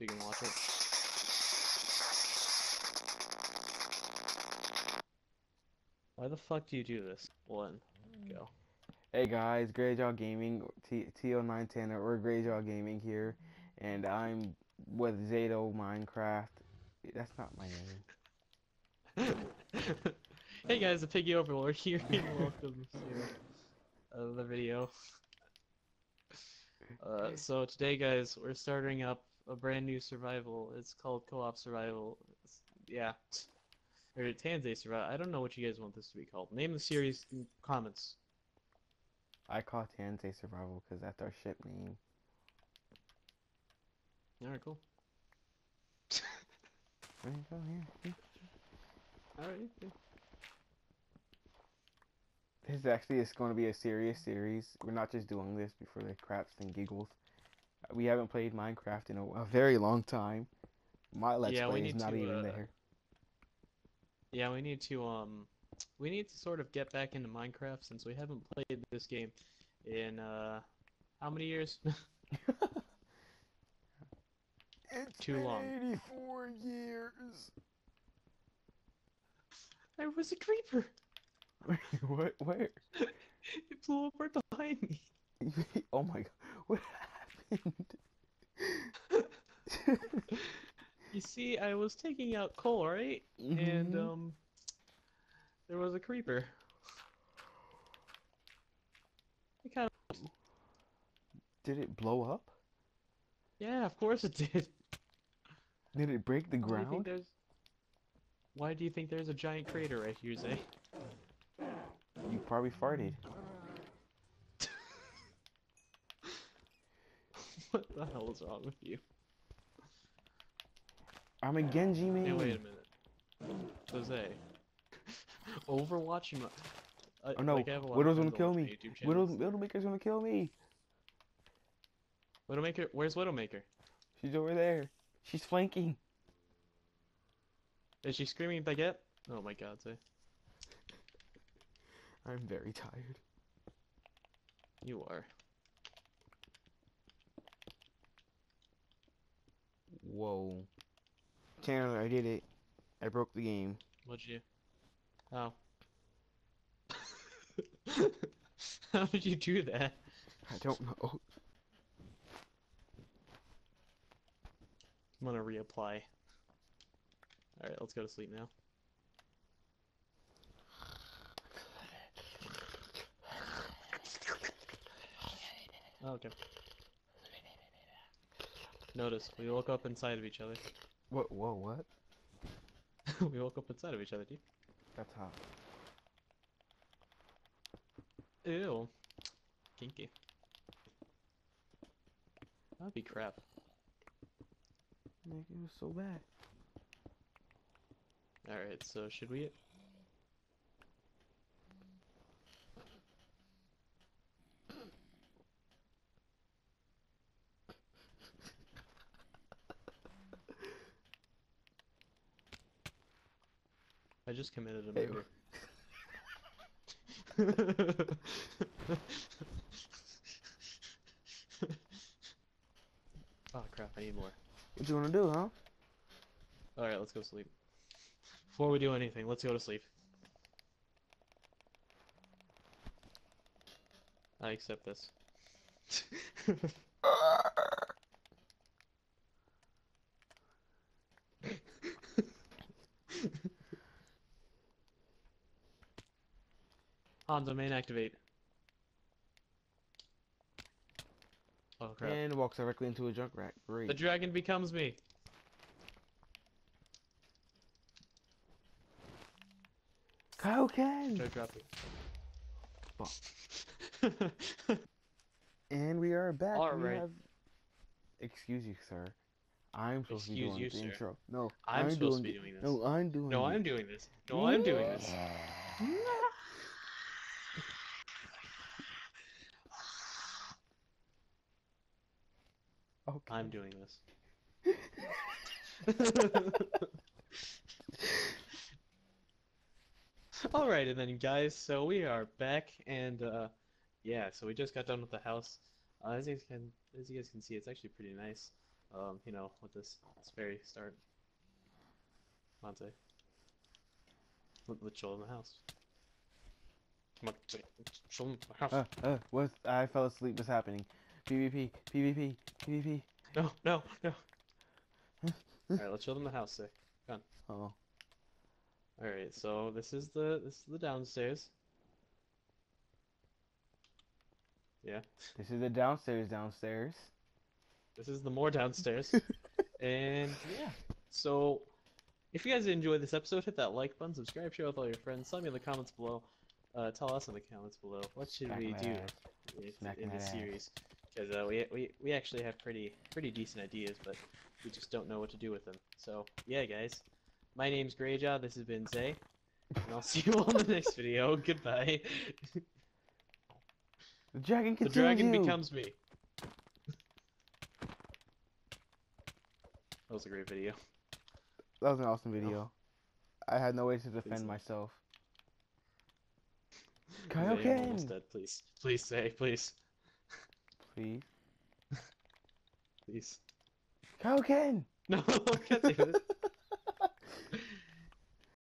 You can watch it. Why the fuck do you do this? One, go. Hey guys, Greyjaw Gaming, T TO910, or Greyjaw Gaming here, and I'm with Zato Minecraft. That's not my name. hey guys, the Piggy Overlord here. Welcome to uh, the video. Uh, so today, guys, we're starting up a brand new survival. It's called Co-op Survival. It's, yeah, or Tanzay Survival. I don't know what you guys want this to be called. Name the series in comments. I call Tansei Survival because that's our ship name. Alright, cool. There you go, yeah. Alright. This actually is going to be a serious series. We're not just doing this before the craps and giggles. We haven't played Minecraft in a, a very long time. My Let's Yeah, we Play is need not to, even uh, there. Yeah, we need to um, we need to sort of get back into Minecraft since we haven't played this game in uh, how many years? It's too long. 84 years. There was a creeper. what? Where? It blew up right behind me. oh my god. What happened? You see, I was taking out coal, right? And Mhm. um, there was a creeper. I kind of, Did it blow up? yeah, of course it did. Did it break the Why do you think ground? there's? Why do you think there's a giant crater right here, Zay? You probably farted. what the hell is wrong with you? I'm a Genji man. Hey, wait a minute. Jose. Overwatch and. Uh, Oh no, like, I have a lot of Widow's gonna kill me. Widow. Widowmaker's gonna kill me. Widowmaker, where's Widowmaker? She's over there. She's flanking. Is she screaming baguette? Oh my god, Zay. I'm very tired. You are. Whoa. Chandler, I did it. I broke the game. What'd you? Oh. How? How did you do that? I don't know. I'm gonna reapply. Alright, let's go to sleep now. Oh, Okay. Notice, we woke up inside of each other. What? Whoa, what? we woke up inside of each other, dude. That's hot. Ew. Kinky. That'd be crap. Like, it was so bad. Alright, so should we? I just committed a murder. oh crap, I need more. What do you wanna do, huh? Alright, let's go sleep. Before we do anything, let's go to sleep. I accept this. Hanzo main activate. Oh crap. And walks directly into a Junkrat. Great. The dragon becomes me. Koken! Try drop Fuck. And we are back. All we right. have... Excuse you, sir. I'm supposed to be doing you, the sir. intro. No, I'm supposed to doing be doing this. No, I'm doing No, it. I'm doing this. No, I'm doing this. Okay. I'm doing this. Alright, and then guys, so we are back, and uh, yeah, so we just got done with the house. Uh, as you can, as you guys can see, it's actually pretty nice. Um, you know, with this this very start. Monte. Let, let's chill in the house. Come on, chill chill in the house. Uh, uh, what? I fell asleep. What's happening? PvP, PvP, PvP. No, no, no. Alright, let's show them the house, sick. Oh, Alright, so this is the this is the downstairs. Yeah. this is the downstairs. Downstairs. This is the more downstairs. and yeah. So if you guys enjoyed this episode, hit that like button, subscribe, share with all your friends, tell me in the comments below. Uh, tell us in the comments below what should Smack we do in, in this ass. series. Because uh, we, we we actually have pretty pretty decent ideas, but we just don't know what to do with them. So yeah, guys. My name's Greyjaw. This has been Zay, and I'll see you all in the next video. Goodbye. The dragon the dragon you. becomes me. That was a great video. That was an awesome video. I had no way to defend so. myself. Kaioken! Please, please say, please, Please. please. Kaioken! No, God damn it.